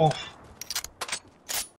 Oh.